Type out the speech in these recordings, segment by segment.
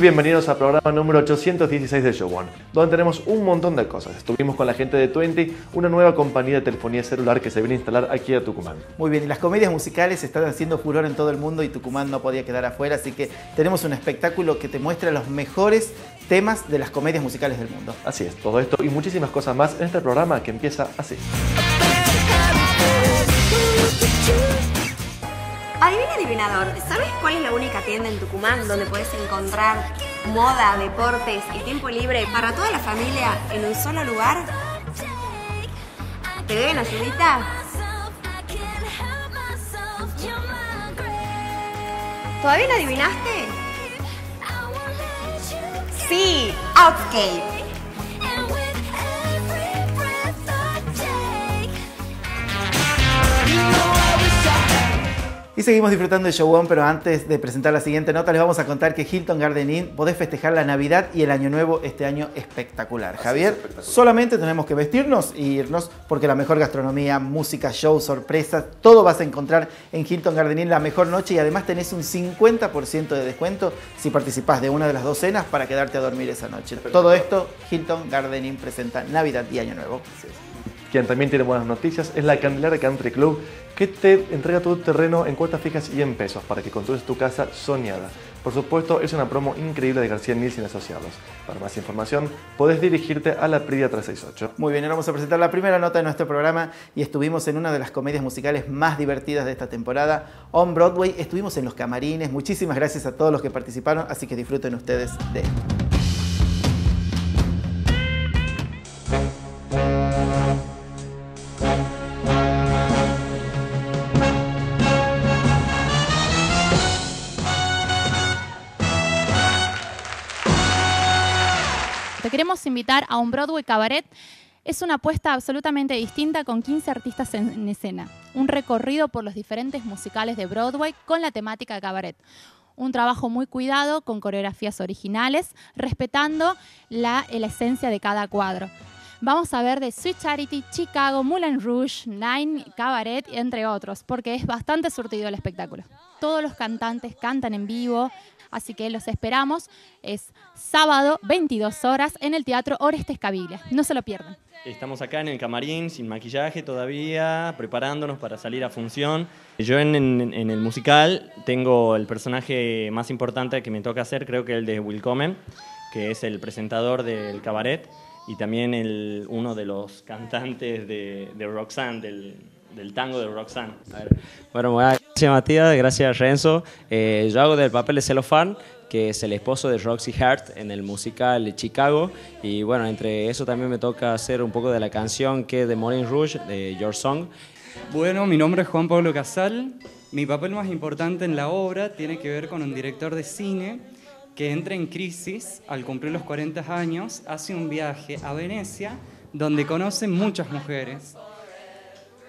bienvenidos al programa número 816 de Show One, donde tenemos un montón de cosas. Estuvimos con la gente de Twenty, una nueva compañía de telefonía celular que se viene a instalar aquí a Tucumán. Muy bien, y las comedias musicales están haciendo furor en todo el mundo y Tucumán no podía quedar afuera, así que tenemos un espectáculo que te muestra los mejores temas de las comedias musicales del mundo. Así es, todo esto y muchísimas cosas más en este programa que empieza así. Adivina adivinador, ¿sabes cuál es la única tienda en Tucumán donde puedes encontrar moda, deportes y tiempo libre para toda la familia en un solo lugar? ¿Te deben ayudita? ¿Todavía no adivinaste? Sí, Outscape. Y seguimos disfrutando de Show On, pero antes de presentar la siguiente nota, les vamos a contar que Hilton Garden Inn podés festejar la Navidad y el Año Nuevo este año espectacular. Javier, solamente tenemos que vestirnos e irnos porque la mejor gastronomía, música, show, sorpresas, todo vas a encontrar en Hilton Garden Inn la mejor noche y además tenés un 50% de descuento si participás de una de las dos cenas para quedarte a dormir esa noche. Todo esto, Hilton Garden Inn presenta Navidad y Año Nuevo. Quien también tiene buenas noticias es la Candelaria Country Club, que te entrega tu terreno en cuotas fijas y en pesos para que construyas tu casa soñada. Por supuesto, es una promo increíble de García Nilsson Asociados. Para más información, podés dirigirte a la Prida 368. Muy bien, ahora vamos a presentar la primera nota de nuestro programa y estuvimos en una de las comedias musicales más divertidas de esta temporada, On Broadway. Estuvimos en los camarines. Muchísimas gracias a todos los que participaron, así que disfruten ustedes de esto. Queremos invitar a un Broadway Cabaret. Es una apuesta absolutamente distinta con 15 artistas en, en escena. Un recorrido por los diferentes musicales de Broadway con la temática de cabaret. Un trabajo muy cuidado con coreografías originales, respetando la, la esencia de cada cuadro. Vamos a ver de Sweet Charity, Chicago, Moulin Rouge, Nine, Cabaret, entre otros, porque es bastante surtido el espectáculo. Todos los cantantes cantan en vivo, así que los esperamos. Es sábado, 22 horas, en el Teatro Orestes Caviglia. No se lo pierdan. Estamos acá en el camarín, sin maquillaje todavía, preparándonos para salir a función. Yo en, en- en el musical tengo el personaje más importante que me toca hacer, creo que el de Willkommen, que es el presentador del cabaret y también el, uno de los cantantes de, de Roxanne, del, del tango de Roxanne. A ver. Bueno, buenas gracias Matías, gracias Renzo. Eh, yo hago del papel de Celofán, que es el esposo de Roxy Hart en el musical Chicago. Y bueno, entre eso también me toca hacer un poco de la canción que es de Moulin Rouge, de Your Song. Bueno, mi nombre es Juan Pablo Casal. Mi papel más importante en la obra tiene que ver con un director de cine que entra en crisis al cumplir los 40 años, hace un viaje a Venecia donde conoce muchas mujeres.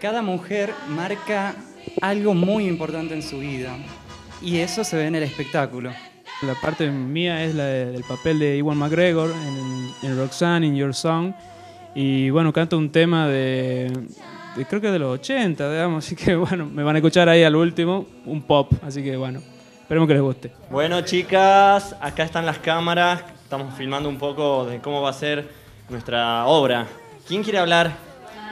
Cada mujer marca algo muy importante en su vida y eso se ve en el espectáculo. La parte mía es la de- del papel de Iwan McGregor en, en Roxanne, in Your Song. Y bueno, canto un tema de, de- creo que de los 80, digamos. Así que bueno, me van a escuchar ahí al último, un pop. Así que bueno, esperemos que les guste. Bueno, chicas, acá están las cámaras. Estamos filmando un poco de cómo va a ser nuestra obra. ¿Quién quiere hablar?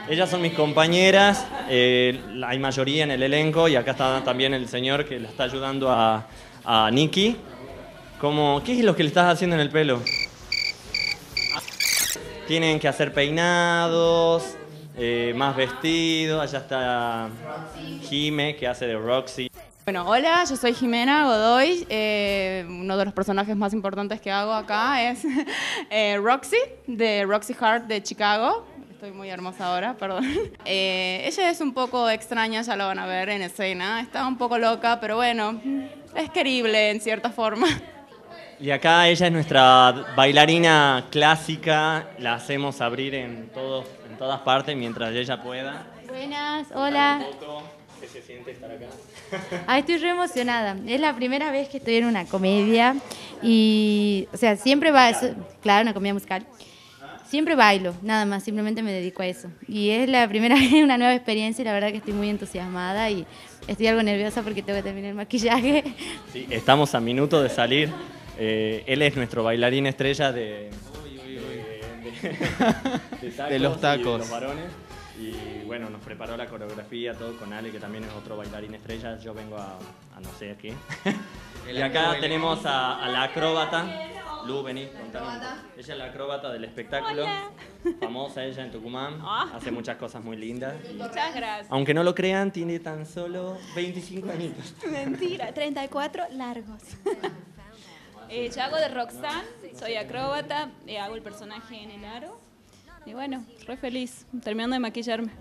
Ellas son mis compañeras, eh, hay mayoría en el elenco y acá está también el señor que le está ayudando a, a Nicky. ¿Cómo, ¿Qué es lo que le estás haciendo en el pelo? Tienen que hacer peinados, eh, más vestidos. Allá está Jime, que hace de Roxy. Bueno, hola, yo soy Jimena Godoy. eh, uno de los personajes más importantes que hago acá es Roxy, de Roxy Hart de Chicago. Estoy muy hermosa ahora, perdón. Eh, ella es un poco extraña, ya lo van a ver en escena. Está un poco loca, pero bueno, es querible en cierta forma. Y acá ella es nuestra bailarina clásica, la hacemos abrir en, todos, en todas partes mientras ella pueda. Buenas, hola. ¿Qué se siente estar acá? Ah, estoy re emocionada. Es la primera vez que estoy en una comedia y, o sea, siempre va, claro, una comedia musical. Siempre bailo, nada más, simplemente me dedico a eso. Y es la primera vez, una nueva experiencia y la verdad que estoy muy entusiasmada y estoy algo nerviosa porque tengo que terminar el maquillaje. Sí, estamos a minutos de salir. Eh, él es nuestro bailarín estrella de, De los y tacos. de los varones. Y bueno, nos preparó la coreografía, todo con Ale, que también es otro bailarín estrella. Yo vengo a, a no sé qué. y acá tenemos a, a la acróbata. Lu, vení, contanos. Ella es la acróbata del espectáculo. Famosa ella en Tucumán. Ah. Hace muchas cosas muy lindas. Muchas gracias. aunque no lo crean, tiene tan solo 25 añitos. Mentira, 34 largos. Eh, yo hago de Roxanne, soy acróbata, eh, hago el personaje en el aro. Y bueno, re feliz, terminando de maquillarme.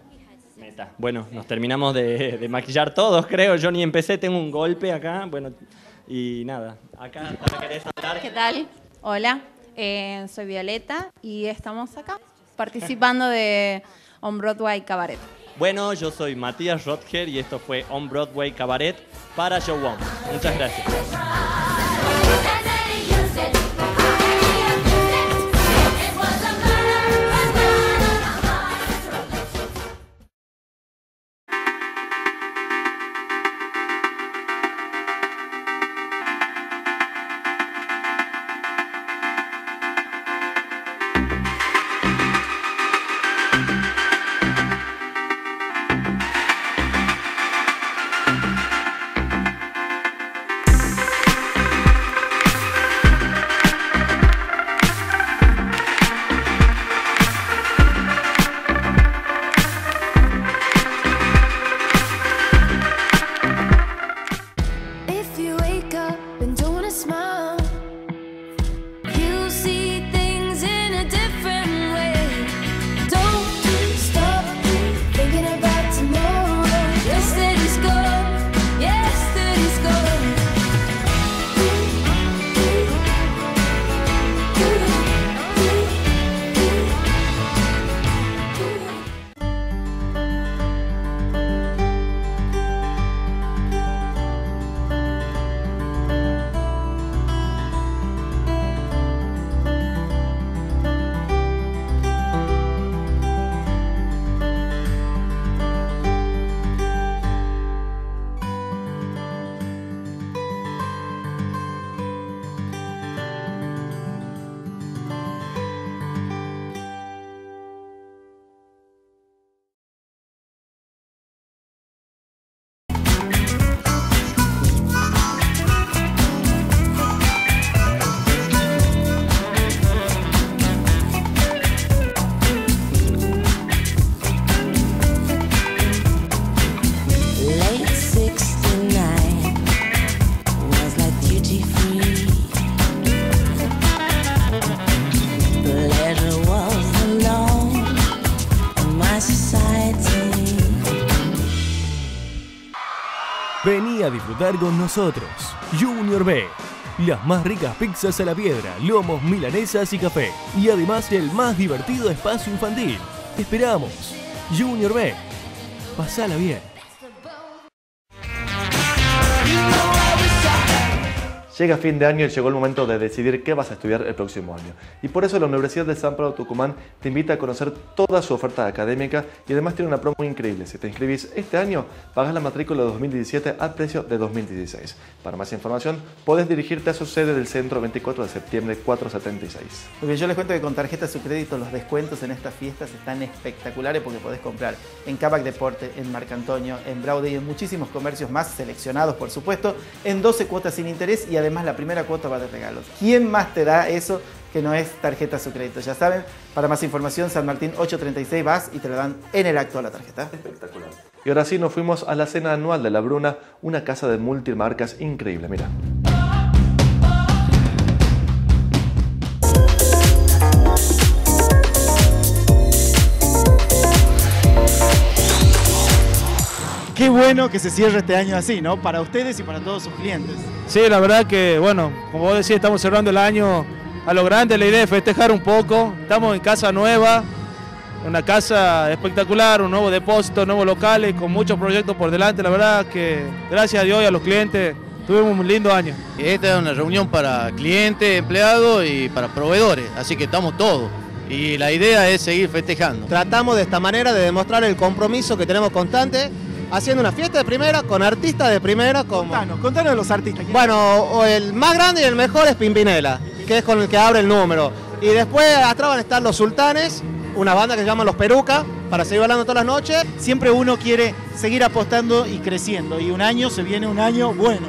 Meta. Bueno, nos terminamos de, de maquillar todos, creo. Yo ni empecé, tengo un golpe acá. Bueno, y nada. Acá, ¿te querés hablar? ¿Qué tal? Hola, eh, soy Violeta y estamos acá participando de On Broadway Cabaret. Bueno, yo soy Matías Rotger y esto fue On Broadway Cabaret para Show One. Muchas gracias. Vení a disfrutar con nosotros. Junior B. Las más ricas pizzas a la piedra, lomos, milanesas y café. Y además el más divertido espacio infantil. Esperamos. Junior B. Pasala bien. Llega fin de año y llegó el momento de decidir qué vas a estudiar el próximo año. Y por eso la Universidad de San Pablo Tucumán te invita a conocer toda su oferta académica y además tiene una promo increíble. Si te inscribís este año, pagas la matrícula de 2017 al precio de 2016. Para más información, podés dirigirte a su sede del centro 24 de septiembre 476. Muy bien, yo les cuento que con tarjeta su crédito los descuentos en estas fiestas están espectaculares porque podés comprar en Cabac Deporte, en Marc Antonio, en Braude y en muchísimos comercios más seleccionados, por supuesto, en 12 cuotas sin interés y además la primera cuota va de regalos. ¿Quién más te da eso que no es tarjeta su crédito? Ya saben, para más información, San Martín 836 vas y te lo dan en el acto a la tarjeta. Espectacular. Y ahora sí nos fuimos a la cena anual de La Bruna, una casa de multimarcas increíble. Mira. Qué bueno que se cierre este año así, ¿no? Para ustedes y para todos sus clientes. Sí, la verdad que, bueno, como vos decís, estamos cerrando el año a lo grande, la idea es festejar un poco. Estamos en casa nueva, una casa espectacular, un nuevo depósito, nuevos locales, con muchos proyectos por delante. La verdad que, gracias a Dios y a los clientes, tuvimos un lindo año. Esta es una reunión para clientes, empleados y para proveedores, así que estamos todos. Y la idea es seguir festejando. Tratamos de esta manera de demostrar el compromiso que tenemos constante haciendo una fiesta de primera con artistas de primera como... Contanos, contanos de los artistas. Bueno, o el más grande y el mejor es Pimpinela, que es con el que abre el número. Y después atrás van a estar los Sultanes, una banda que se llama Los Peruca, para seguir bailando todas las noches. Siempre uno quiere seguir apostando y creciendo. Y un año se viene un año bueno.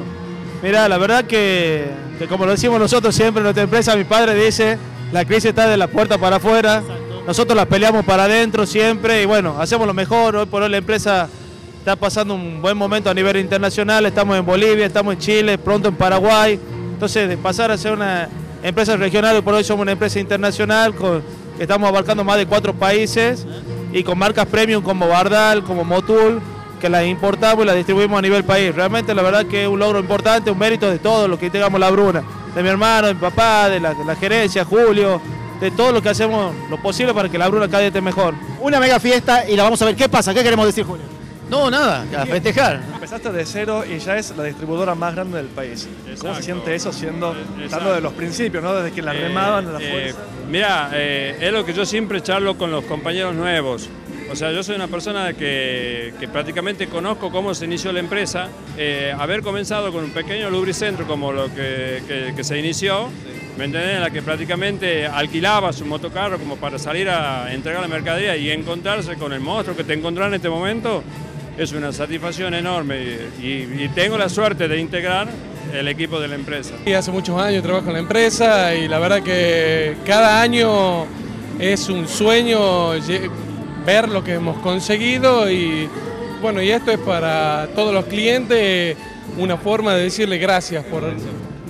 Mira, la verdad que, que como lo decimos nosotros siempre en nuestra empresa, mi padre dice, la crisis está de la puerta para afuera, nosotros la peleamos para adentro siempre y bueno, hacemos lo mejor, hoy por hoy la empresa está pasando un buen momento a nivel internacional, estamos en Bolivia, estamos en Chile, pronto en Paraguay, entonces de pasar a ser una empresa regional, hoy por hoy somos una empresa internacional, con, estamos abarcando más de cuatro países y con marcas premium como Bardal, como Motul, que las importamos y las distribuimos a nivel país. Realmente la verdad que es un logro importante, un mérito de todos los que integramos la Bruna, de mi hermano, de mi papá, de la, de la gerencia, Julio, de todo lo que hacemos lo posible para que la Bruna cada día esté mejor. Una mega fiesta y la vamos a ver. ¿Qué pasa? ¿Qué queremos decir, Julio? No, nada, a festejar. Empezaste de cero y ya es la distribuidora más grande del país. ¿Cómo se siente eso siendo, estando de los principios, ¿no? Desde que la Eh, remaban a la eh, fuerza. mira, eh, es lo que yo siempre charlo con los compañeros nuevos. O sea, yo soy una persona que, que prácticamente conozco cómo se inició la empresa. Eh, haber comenzado con un pequeño lubricentro como lo que, que- que se inició, ¿me entendés? En la que prácticamente alquilaba su motocarro como para salir a entregar la mercadería y encontrarse con el monstruo que te encontrás en este momento, es una satisfacción enorme. Y, tengo la suerte de integrar el equipo de la empresa. Y hace muchos años trabajo en la empresa y la verdad que cada año es un sueño ver lo que hemos conseguido y bueno, y esto es para todos los clientes una forma de decirle gracias por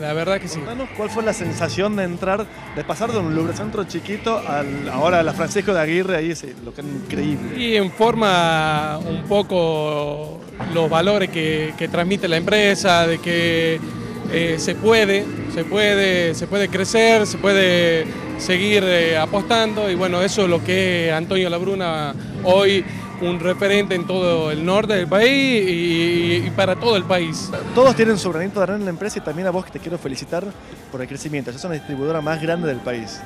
la verdad que sí. Contanos cuál fue la sensación de entrar, de pasar de un lubricentro chiquito al ahora a la Francisco de Aguirre, ahí es lo que es increíble. Y en forma un poco los valores que, que transmite la empresa, de que eh, se puede, se puede, se puede crecer, se puede seguir eh, apostando y bueno, eso es lo que Antonio Labruna hoy un referente en todo el norte del país y, y para todo el país. Todos tienen su granito de arena en la empresa y también a vos que te quiero felicitar por el crecimiento. Son la distribuidora más grande del país.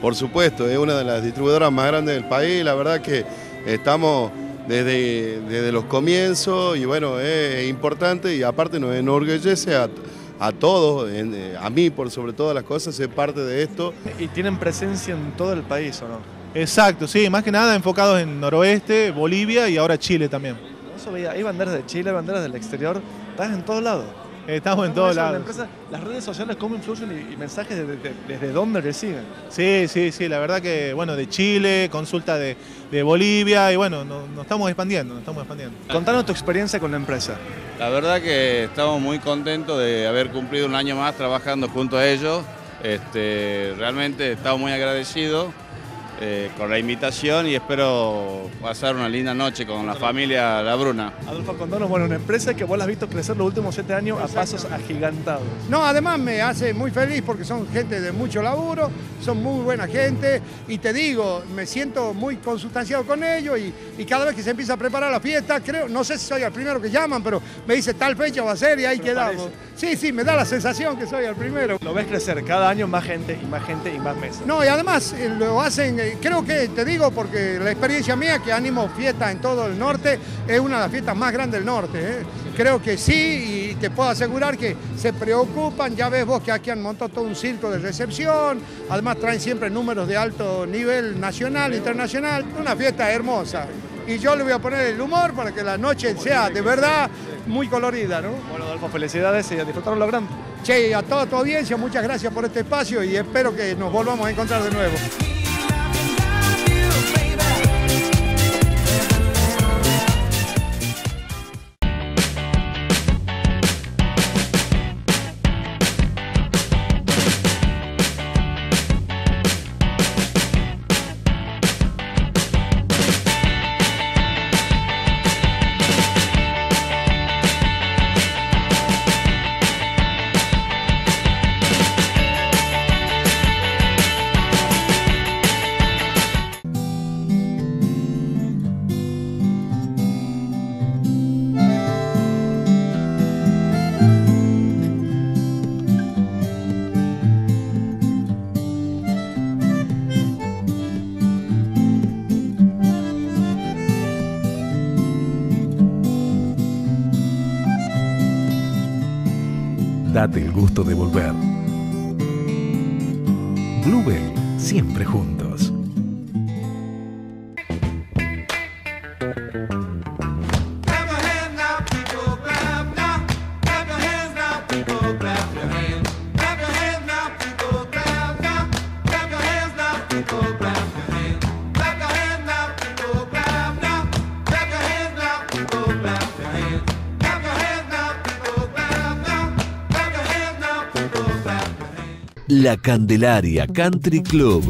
Por supuesto, es una de las distribuidoras más grandes del país. La verdad que estamos desde, desde los comienzos y bueno, es importante y aparte nos enorgullece a, a todos, en- eh, a mí por sobre todas las cosas, ser parte de esto. Y tienen presencia en todo el país, ¿o no? Exacto, sí, más que nada enfocados en noroeste, Bolivia y ahora Chile también. Eso veía, hay banderas de Chile, banderas del exterior, estás en todos lados. Estamos en ¿Cómo todos la lados. empresa- las redes sociales, ¿cómo influyen y, y mensajes de- de- desde dónde reciben? Sí, sí, sí, la verdad que, bueno, de Chile, consulta de, de Bolivia y bueno, no- nos estamos expandiendo, nos estamos expandiendo. Contanos tu experiencia con la empresa. La verdad que estamos muy contentos de haber cumplido un año más trabajando junto a ellos. Este, realmente estamos muy agradecidos eh, con la invitación y espero pasar una linda noche con la familia La Bruna. Adolfo Condonos, bueno, una empresa que vos la has visto crecer los últimos siete años a pasos agigantados. No, además me hace muy feliz porque son gente de mucho laburo, son muy buena gente y te digo, me siento muy consustanciado con ellos y, y cada vez que se empieza a preparar la fiesta, creo, no sé si soy el primero que llaman, pero me dice tal fecha va a ser y ahí quedamos. Sí, sí, me da la sensación que soy el primero. Lo ves crecer cada año más gente y más gente y más mesas. No, y además eh, lo hacen, eh, creo que, te digo, porque la experiencia mía que animo fiesta en todo el norte, es una de las fiestas más grandes del norte. ¿eh? Creo que sí, y te puedo asegurar que se preocupan, ya ves vos que aquí han montado todo un circo de recepción, además traen siempre números de alto nivel nacional, internacional, una fiesta hermosa. Y yo le voy a poner el humor para que la noche sea de verdad muy colorida, ¿no? Bueno, Adolfo, felicidades y a disfrutar lo grande. Che, a toda tu audiencia, muchas gracias por este espacio y espero que nos volvamos a encontrar de nuevo. Date el gusto de volver. Bluebell, siempre juntos. La Candelaria Country Club.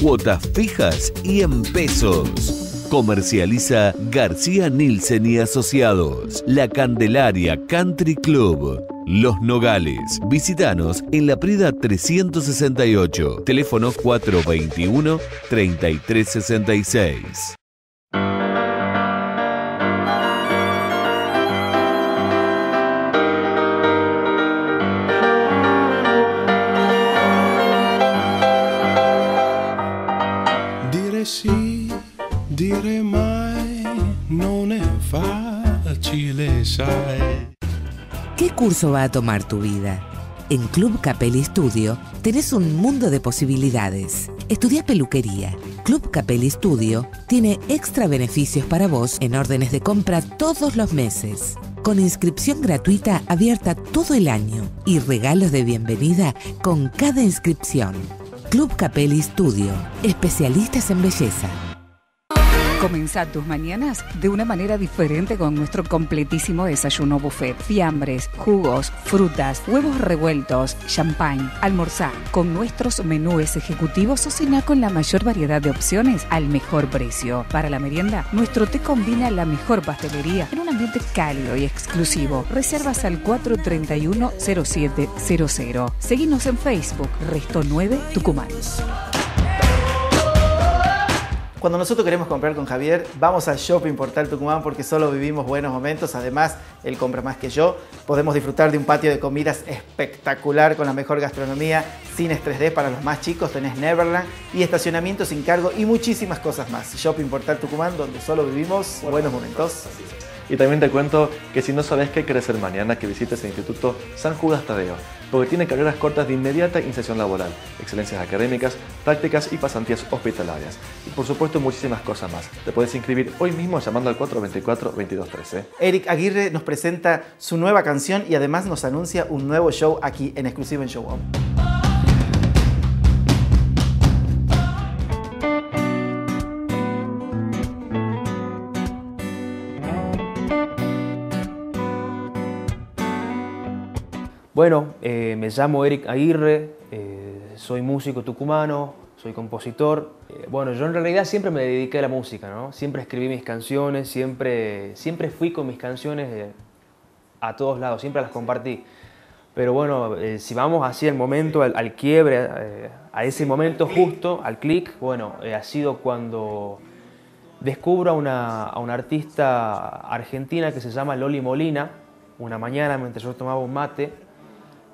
Cuotas fijas y en pesos. Comercializa García Nielsen y Asociados. La Candelaria Country Club. Los Nogales. Visítanos en la Prida 368. Teléfono 421-3366. ¿Qué curso va a tomar tu vida? En Club Capelli Studio tenés un mundo de posibilidades. Estudia peluquería. Club Capelli Studio tiene extra beneficios para vos en órdenes de compra todos los meses. Con inscripción gratuita abierta todo el año y regalos de bienvenida con cada inscripción. Club Capelli Studio, especialistas en belleza. Comenzá tus mañanas de una manera diferente con nuestro completísimo desayuno buffet. Fiambres, jugos, frutas, huevos revueltos, champán, almorzar con nuestros menús ejecutivos o cenar con la mayor variedad de opciones al mejor precio. Para la merienda, nuestro té combina la mejor pastelería en un ambiente cálido y exclusivo. Reservas al 431-0700. Seguinos en Facebook, Resto 9 Tucumán. Cuando nosotros queremos comprar con Javier, vamos a Shopping Portal Tucumán porque solo vivimos buenos momentos. Además, él compra más que yo. Podemos disfrutar de un patio de comidas espectacular con la mejor gastronomía, cines 3D para los más chicos, tenés Neverland y estacionamiento sin cargo y muchísimas cosas más. Shopping Portal Tucumán, donde solo vivimos buenos momentos. Y también te cuento que si no sabes qué querés hacer mañana, que visites el Instituto San Judas Tadeo, porque tiene carreras cortas de inmediata inserción laboral, excelencias académicas, prácticas y pasantías hospitalarias. Y por supuesto muchísimas cosas más. Te puedes inscribir hoy mismo llamando al 424-2213. Eric Aguirre nos presenta su nueva canción y además nos anuncia un nuevo show aquí en exclusivo en Show On. Bueno, eh, me llamo Eric Aguirre, eh, soy músico tucumano, soy compositor. Eh, bueno, yo en realidad siempre me dediqué a la música, ¿no? Siempre escribí mis canciones, siempre, siempre fui con mis canciones a todos lados, siempre las compartí. Pero bueno, si vamos así al momento, al, al quiebre, a ese momento justo, al clic, bueno, ha sido cuando descubro a una, a una artista argentina que se llama Loli Molina, una mañana mientras yo tomaba un mate,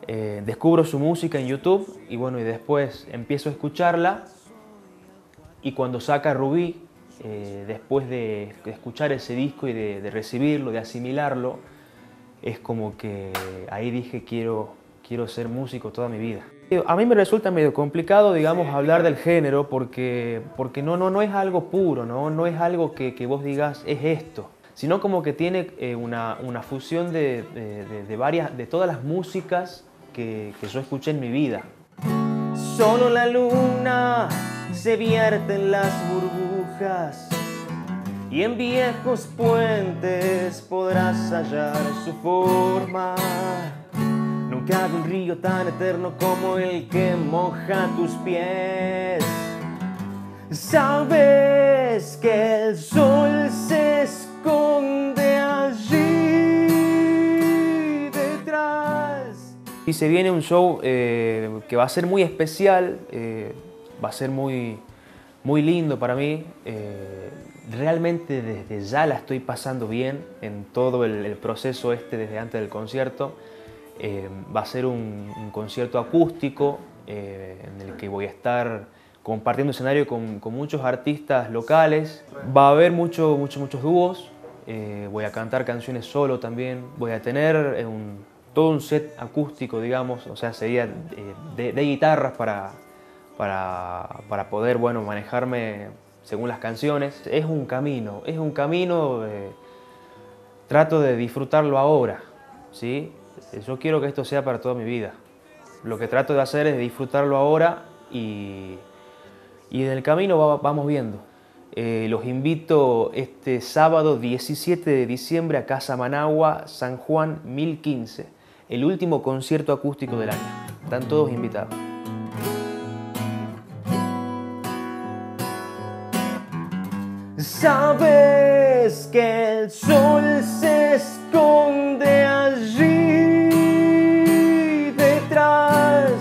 eh, descubro su música en YouTube y bueno, y después empiezo a escucharla y cuando saca Rubí, eh, después de, de escuchar ese disco y de, de recibirlo, de asimilarlo, es como que ahí dije quiero, quiero ser músico toda mi vida. A mí me resulta medio complicado, digamos, hablar del género porque, porque no, no, no es algo puro, no, no es algo que, que vos digas es esto, sino como que tiene eh, una, una fusión de- de- de varias, de todas las músicas que, que yo escuché en mi vida. Solo la luna se vierte en las burbujas y en viejos puentes podrás hallar su forma. Nunca hay un río tan eterno como el que moja tus pies. Sabes que el sol se esconde Y se viene un show eh, que va a ser muy especial, eh, va a ser muy, muy lindo para mí. eh, realmente desde ya la estoy pasando bien en todo el, el proceso este desde antes del concierto. Eh, va a ser un, un concierto acústico en el que voy a estar compartiendo escenario con, con muchos artistas locales. Va a haber mucho, mucho, muchos dúos. voy a cantar canciones solo también. Voy a tener un, todo un set acústico, digamos, o sea, sería eh, de, de guitarras para, para, para poder, bueno, manejarme según las canciones. Es un camino, es un camino, eh, trato de disfrutarlo ahora, ¿sí? Yo quiero que esto sea para toda mi vida. Lo que trato de hacer es disfrutarlo ahora y, y en el camino va- vamos viendo. Eh, los invito este sábado 17 de diciembre a Casa Managua, San Juan 1015, el último concierto acústico del año. Están todos invitados. Sabes que el sol se esconde allí detrás.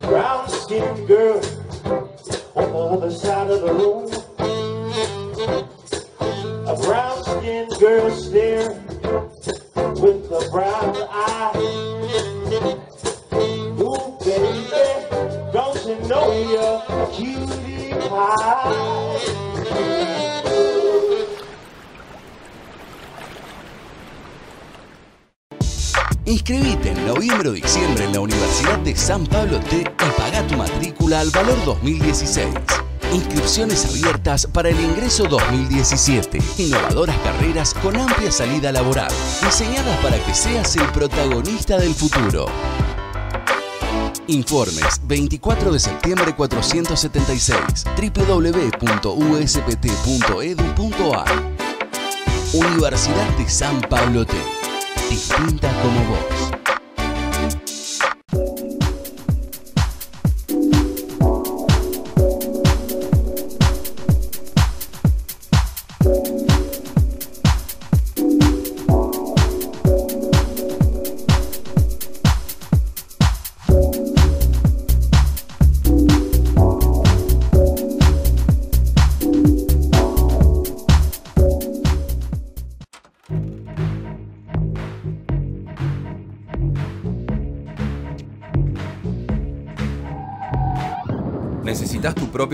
Brown skinned girl on the other side of the room. Girl staring with a brown eye. Ooh, baby, don't you know you're cutie pie? Inscribite en noviembre o diciembre en la Universidad de San Pablo T y paga tu matrícula al valor 2016. Inscripciones abiertas para el ingreso 2017. Innovadoras carreras con amplia salida laboral, diseñadas para que seas el protagonista del futuro. Informes 24 de septiembre 476 www.uspt.edu.ar Universidad de San Pablo T. Distinta como vos.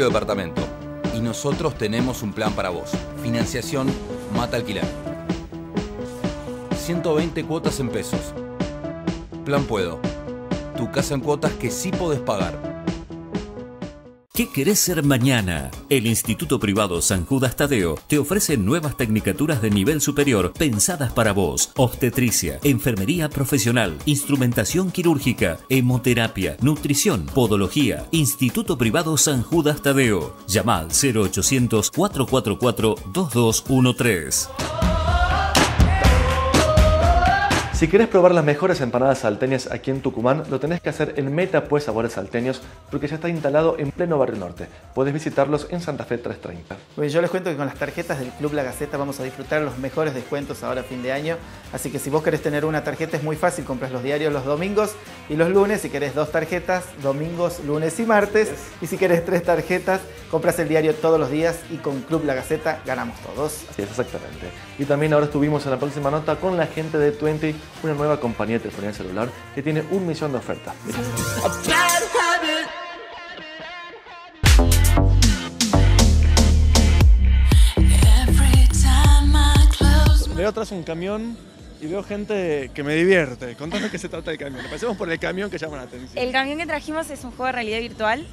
Departamento y nosotros tenemos un plan para vos. Financiación Mata Alquiler. 120 cuotas en pesos. Plan Puedo. Tu casa en cuotas que sí podés pagar. ¿Qué querés ser mañana? El Instituto Privado San Judas Tadeo te ofrece nuevas tecnicaturas de nivel superior pensadas para vos. Obstetricia, enfermería profesional, instrumentación quirúrgica, hemoterapia, nutrición, podología. Instituto Privado San Judas Tadeo. Llama al 0800 444 2213. Si querés probar las mejores empanadas salteñas aquí en Tucumán, lo tenés que hacer en Meta Pues Sabores Salteños porque ya está instalado en pleno barrio norte. Podés visitarlos en Santa Fe 330. Bueno, yo les cuento que con las tarjetas del Club La Gaceta vamos a disfrutar los mejores descuentos ahora a fin de año. Así que si vos querés tener una tarjeta es muy fácil, compras los diarios los domingos y los lunes. Si querés dos tarjetas, domingos, lunes y martes. Y si querés tres tarjetas, compras el diario todos los días y con Club La Gaceta ganamos todos. Así es, exactamente. Y también ahora estuvimos en la próxima nota con la gente de Twenty, una nueva compañía de telefonía celular que tiene un millón de ofertas. Veo atrás un camión y veo gente que me divierte. Contame qué se trata del camión. Empecemos por el camión que llama la atención. El camión que trajimos es un juego de realidad virtual.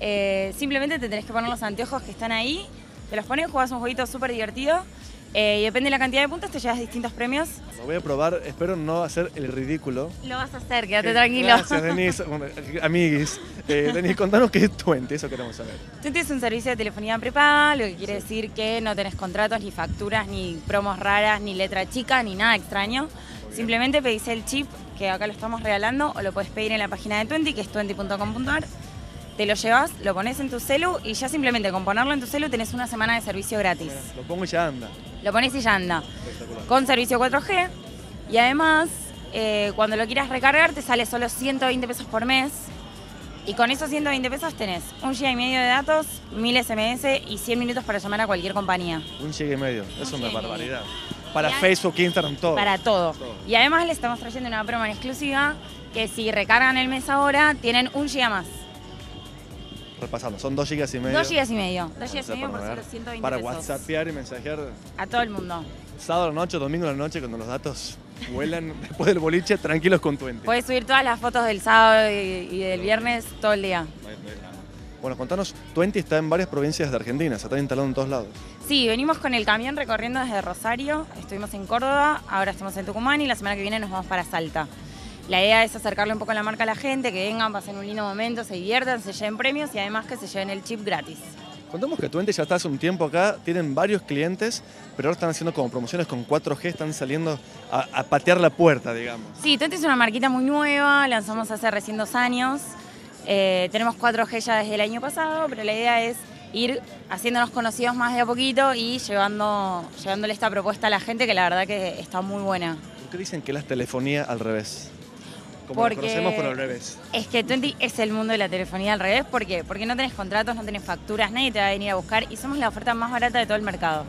Eh, simplemente te tenés que poner los anteojos que están ahí, te los pones, jugás un jueguito súper divertido eh, y depende de la cantidad de puntos te llevas distintos premios. Lo voy a probar, espero no hacer el ridículo. Lo vas a hacer, quédate Eh, tranquilo. Gracias, Denise. Bueno, amiguis. Eh, Denise, contanos qué es Twenty, eso queremos saber. Twenty es un servicio de telefonía prepaga, lo que quiere decir que no tenés contratos, ni facturas, ni promos raras, ni letra chica, ni nada extraño. Simplemente pedís el chip, que acá lo estamos regalando, o lo puedes pedir en la página de Twenty, que es twenty.com.ar. Te lo llevas, lo pones en tu celu y ya simplemente con ponerlo en tu celu tenés una semana de servicio gratis. Lo pongo y ya anda. Lo pones y ya anda. Con servicio 4G. Y además, eh, cuando lo quieras recargar, te sale solo 120 pesos por mes. Y con esos 120 pesos tenés un giga y medio de datos, 1000 SMS y 100 minutos para llamar a cualquier compañía. Un giga y medio. Es una barbaridad. Para hay- Facebook, Instagram, todo. Para todo. Y además le estamos trayendo una promo en exclusiva que si recargan el mes ahora, tienen un giga más. Repasando, son 2 gigas y medio. 2 gigas y medio. 2 O gigas y medio para por navegar, solo 120 Para pesos. whatsappear y mensajear A todo el mundo. sábado a la noche, domingo a la noche, cuando los datos vuelan después del boliche, tranquilos con Twenty. Puedes subir todas las fotos del sábado y, y del viernes todo el día. Bueno, contanos, Twenty está en varias provincias de Argentina, se está instalando en todos lados. Sí, venimos con el camión recorriendo desde Rosario, estuvimos en Córdoba, ahora estamos en Tucumán y la semana que viene nos vamos para Salta. La idea es acercarle un poco la marca a la gente, que vengan, pasen un lindo momento, se diviertan, se lleven premios y además que se lleven el chip gratis. Contamos que Twenty ya está hace un tiempo acá, tienen varios clientes, pero ahora están haciendo como promociones con 4G, están saliendo a, a patear la puerta, digamos. Sí, Twenty es una marquita muy nueva, lanzamos hace recién dos años. Eh, tenemos 4G ya desde el año pasado, pero la idea es ir haciéndonos conocidos más de a poquito y llevando, llevándole esta propuesta a la gente que la verdad que está muy buena. ¿Por qué dicen que la telefonía al revés? Como Porque- conocemos, pero al revés. Es que Twenty es el mundo de la telefonía al revés, ¿por qué? Porque no tenés contratos, no tenés facturas, nadie te va a venir a buscar y somos la oferta más barata de todo el mercado.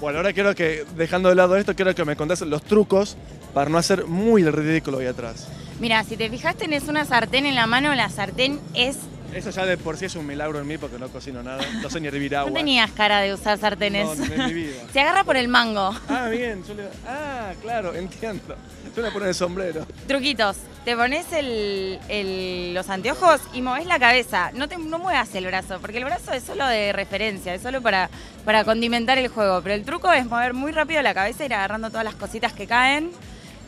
Bueno, ahora quiero que, dejando de lado esto, quiero que me contás los trucos para no hacer muy el ridículo ahí atrás. Mira, si te fijas tenés una sartén en la mano, la sartén es... Eso ya de por sí es un milagro en mí porque no cocino nada, no sé ni hervir agua. No tenías cara de usar sartenes. No, en mi vida. Se agarra por el mango. Ah, bien, yo le... Ah, claro, entiendo. Yo le pongo el sombrero. Truquitos. Te pones el- el- los anteojos y moves la cabeza. No, te, no muevas el brazo, porque el brazo es solo de referencia, es solo para, para condimentar el juego. Pero el truco es mover muy rápido la cabeza, ir agarrando todas las cositas que caen.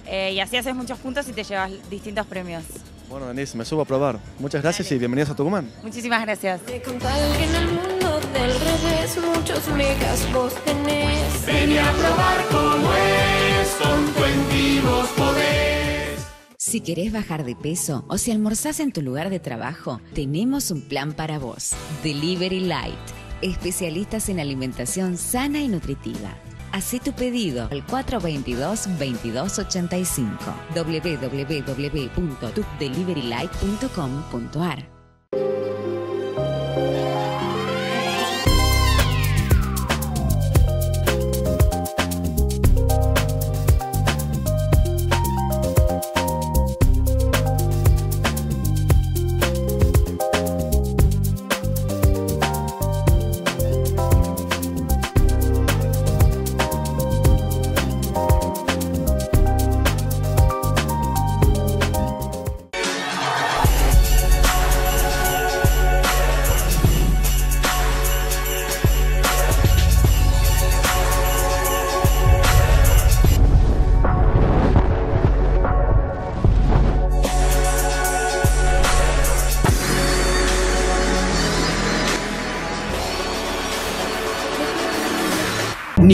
eh, y así haces muchos puntos y te llevas distintos premios. Bueno, Denise, me subo a probar. Muchas gracias y bienvenidos a Tucumán. Muchísimas gracias. Con tal que en el mundo del revés muchos megas vos tenés. Ven a probar cómo es, con Twenty vos podés. Si querés bajar de peso o si almorzás en tu lugar de trabajo, tenemos un plan para vos. Delivery Light. Especialistas en alimentación sana y nutritiva. Hacé tu pedido al 422-2285 www.tupdeliverylight.com.ar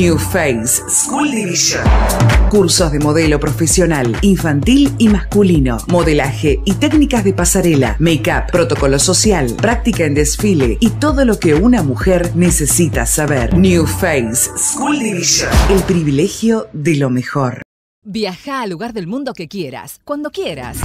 New Face School Division. Cursos de modelo profesional, infantil y masculino, modelaje y técnicas de pasarela, make-up, protocolo social, práctica en desfile y todo lo que una mujer necesita saber. New Face School Division. El privilegio de lo mejor. Viaja al lugar del mundo que quieras, cuando quieras.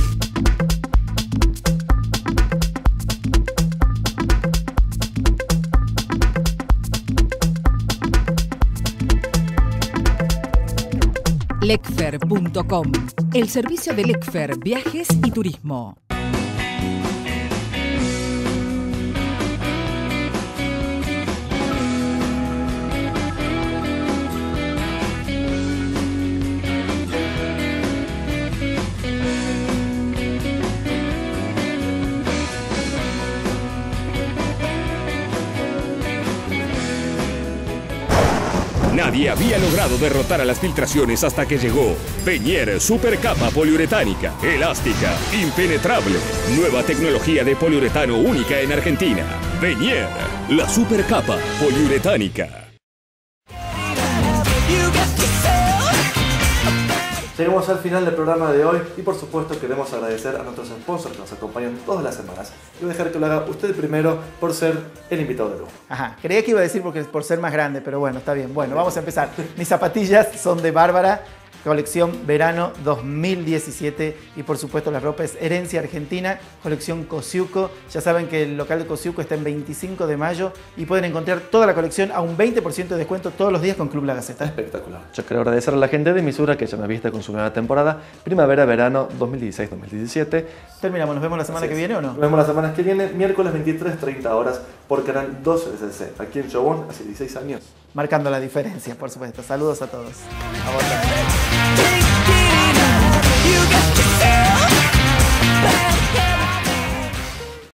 Lecfer.com, el servicio de Lecfer Viajes y Turismo. Nadie había logrado derrotar a las filtraciones hasta que llegó Peñer Super Capa Poliuretánica, elástica, impenetrable. Nueva tecnología de poliuretano única en Argentina. Peñer, la Super Capa Poliuretánica. Llegamos al final del programa de hoy y por supuesto queremos agradecer a nuestros sponsors que nos acompañan todas las semanas. Y voy a dejar que lo haga usted primero por ser el invitado de lujo. Ajá, creía que iba a decir porque por ser más grande, pero bueno, está bien. Bueno, vamos a empezar. Mis zapatillas son de Bárbara colección verano 2017 y por supuesto la ropa es herencia argentina, colección Cosiuco. Ya saben que el local de Cosiuco está en 25 de mayo y pueden encontrar toda la colección a un 20% de descuento todos los días con Club La Gaceta. Espectacular. Yo quiero agradecer a la gente de Misura que ya me viste con su nueva temporada, primavera-verano 2016-2017. Terminamos, nos vemos la semana que viene o no? Nos vemos la semana que viene, miércoles 23.30 horas por canal 12 de CC, aquí en Showon, hace 16 años. Marcando la diferencia, por supuesto. Saludos a todos. A vos también.